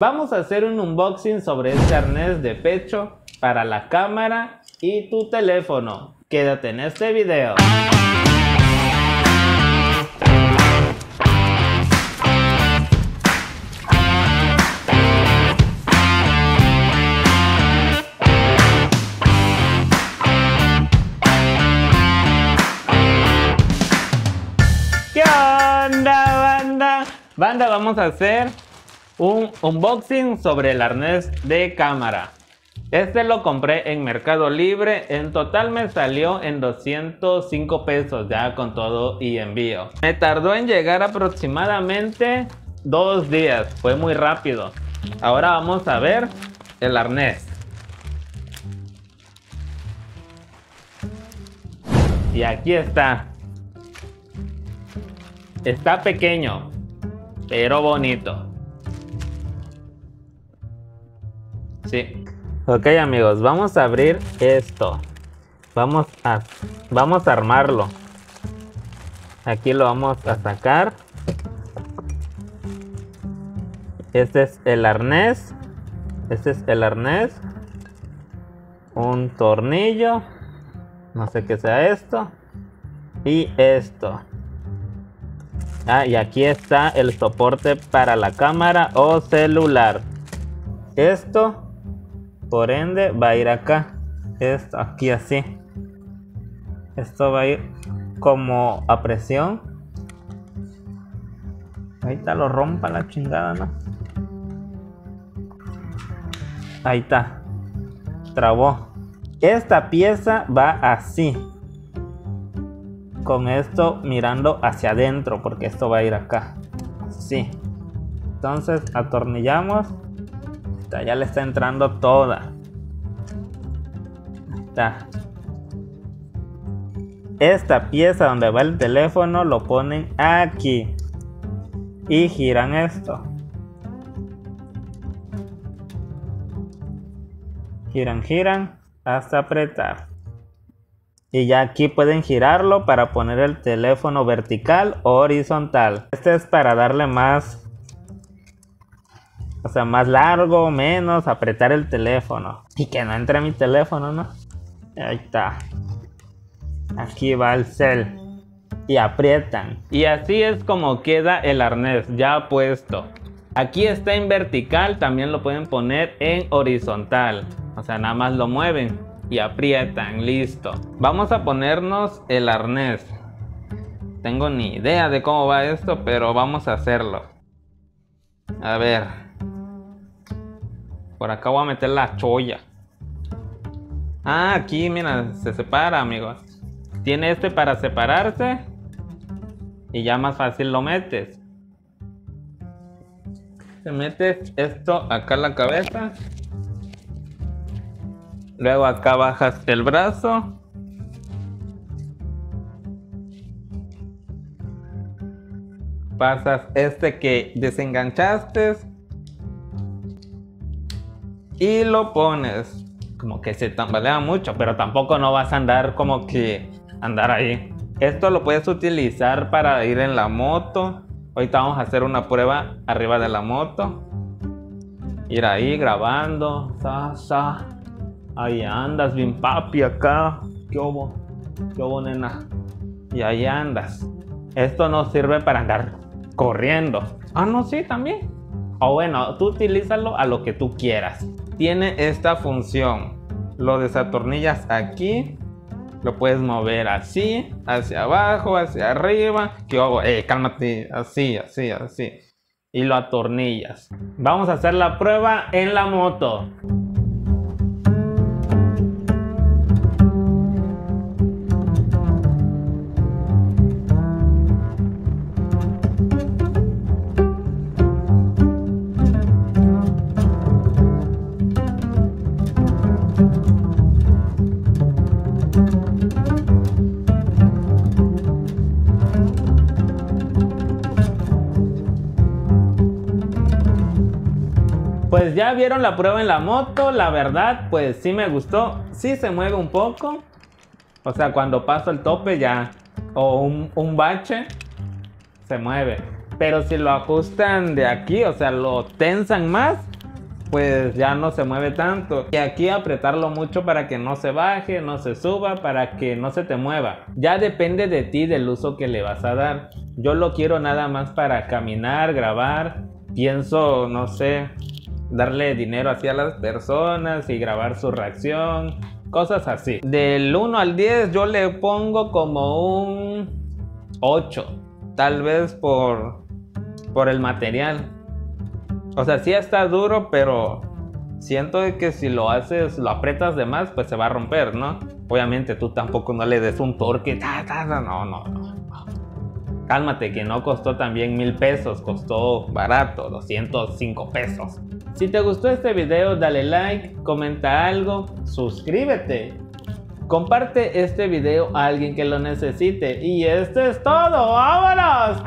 Vamos a hacer un unboxing sobre este arnés de pecho para la cámara y tu teléfono. Quédate en este video. ¿Qué onda, banda? Banda, vamos a hacer un unboxing sobre el arnés de cámara. Este lo compré en Mercado Libre. En total me salió en 205 pesos ya con todo y envío. Me tardó en llegar aproximadamente dos días. Fue muy rápido. Ahora vamos a ver el arnés. Y aquí está. Está pequeño, pero bonito. Sí. Ok amigos, vamos a abrir esto. Vamos a, vamos a armarlo. Aquí lo vamos a sacar. Este es el arnés. Este es el arnés. Un tornillo. No sé qué sea esto. Y esto. Ah, y aquí está el soporte para la cámara o celular. Esto, por ende, va a ir acá. Esto, aquí así. Esto va a ir como a presión. Ahí está, lo rompa la chingada, ¿no? Ahí está. Trabó. Esta pieza va así con esto mirando hacia adentro porque esto va a ir acá así entonces atornillamos ya le está entrando toda. Está. Esta pieza donde va el teléfono lo ponen aquí. Y giran esto. Giran giran hasta apretar. Y ya aquí pueden girarlo para poner el teléfono vertical o horizontal. Este es para darle más, o sea, más largo, menos, apretar el teléfono. Y que no entre mi teléfono, ¿no? Ahí está. Aquí va el cel. Y aprietan. Y así es como queda el arnés ya puesto. Aquí está en vertical, también lo pueden poner en horizontal. O sea, nada más lo mueven y aprietan, listo. Vamos a ponernos el arnés. Tengo ni idea de cómo va esto, pero vamos a hacerlo. A ver. Por acá voy a meter la cholla. Ah, aquí, mira, se separa, amigos. Tiene este para separarse. Y ya más fácil lo metes. Se metes esto acá en la cabeza. Luego acá bajas el brazo. Pasas este que desenganchaste. Y lo pones. Como que se tambalea mucho, pero tampoco no vas a andar como que andar ahí. Esto lo puedes utilizar para ir en la moto. Ahorita vamos a hacer una prueba arriba de la moto. Ir ahí grabando. Sa, sa. Ahí andas bien papi acá. ¿Qué hubo? ¿Qué hubo? Y ahí andas. Esto no sirve para andar corriendo. Ah, no, sí, también. O bueno, tú utilízalo a lo que tú quieras. Tiene esta función. Lo desatornillas aquí. Lo puedes mover así, hacia abajo, hacia arriba. ¿Qué hago? Eh, cálmate. Así, así, así. Y lo atornillas. Vamos a hacer la prueba en la moto. Pues ya vieron la prueba en la moto, la verdad, pues sí me gustó. Sí se mueve un poco. O sea, cuando paso el tope ya, o un, un bache, se mueve. Pero si lo ajustan de aquí, o sea, lo tensan más, pues ya no se mueve tanto. Y aquí apretarlo mucho para que no se baje, no se suba, para que no se te mueva. Ya depende de ti del uso que le vas a dar. Yo lo quiero nada más para caminar, grabar. Pienso, no sé, darle dinero así a las personas y grabar su reacción. Cosas así. Del 1 al 10 yo le pongo como un 8. Tal vez por, por el material. O sea, sí está duro, pero siento que si lo haces, lo apretas de más, pues se va a romper, ¿no? Obviamente tú tampoco no le des un torque, no, no, no. Cálmate, que no costó también mil pesos, costó barato, 205 pesos. Si te gustó este video, dale like, comenta algo, suscríbete. Comparte este video a alguien que lo necesite. Y esto es todo, ¡vámonos!